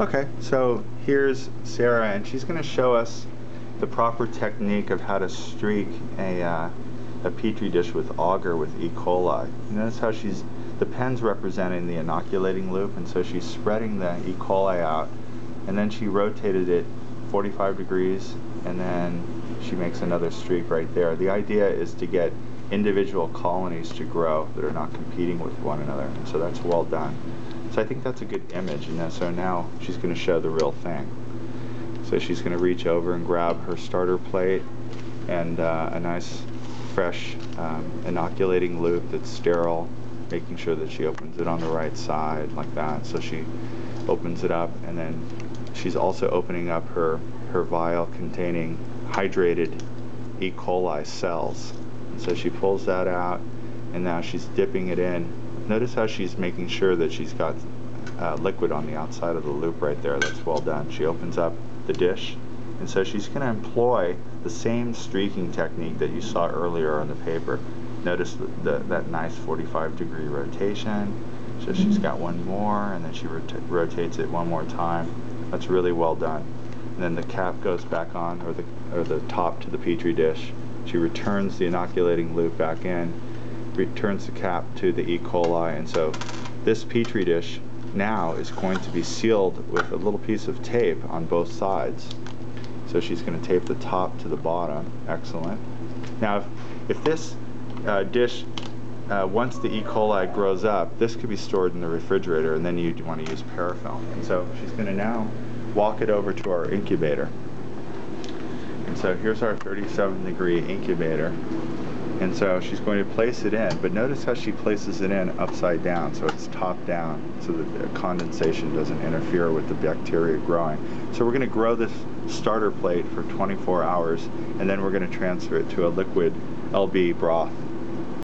Okay, so here's Sarah, and she's going to show us the proper technique of how to streak a, uh, a petri dish with agar with E. coli. Notice how she's the pen's representing the inoculating loop, and so she's spreading the E. coli out, and then she rotated it 45 degrees, and then she makes another streak right there. The idea is to get individual colonies to grow that are not competing with one another, and so that's well done. So I think that's a good image, know, so now she's going to show the real thing. So she's going to reach over and grab her starter plate and uh, a nice fresh um, inoculating loop that's sterile, making sure that she opens it on the right side like that. So she opens it up and then she's also opening up her, her vial containing hydrated E. coli cells. And so she pulls that out and now she's dipping it in Notice how she's making sure that she's got uh, liquid on the outside of the loop right there. That's well done. She opens up the dish, and so she's going to employ the same streaking technique that you saw earlier on the paper. Notice the, the, that nice 45 degree rotation. So she's got one more, and then she rota rotates it one more time. That's really well done. And then the cap goes back on, or the, or the top to the petri dish. She returns the inoculating loop back in, returns the cap to the E. coli and so this petri dish now is going to be sealed with a little piece of tape on both sides. So she's going to tape the top to the bottom. Excellent. Now if, if this uh, dish uh, once the E. coli grows up, this could be stored in the refrigerator and then you'd want to use parafilm. And so she's going to now walk it over to our incubator. And so here's our 37 degree incubator. And so she's going to place it in, but notice how she places it in upside down, so it's top down, so that the condensation doesn't interfere with the bacteria growing. So we're going to grow this starter plate for 24 hours, and then we're going to transfer it to a liquid LB broth